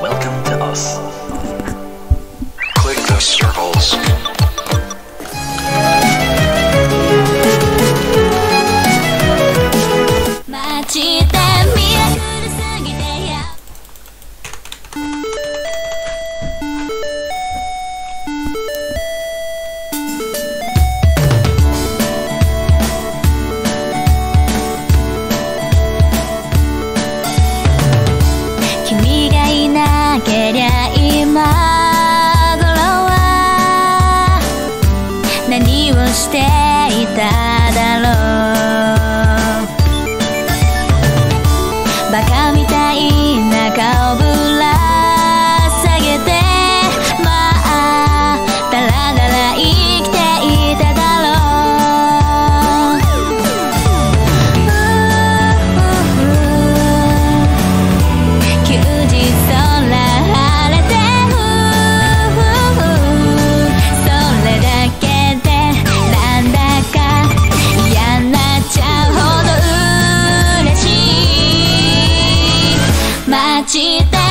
Welcome to us. していただろう。バカみたいな顔ぶら pra te dar.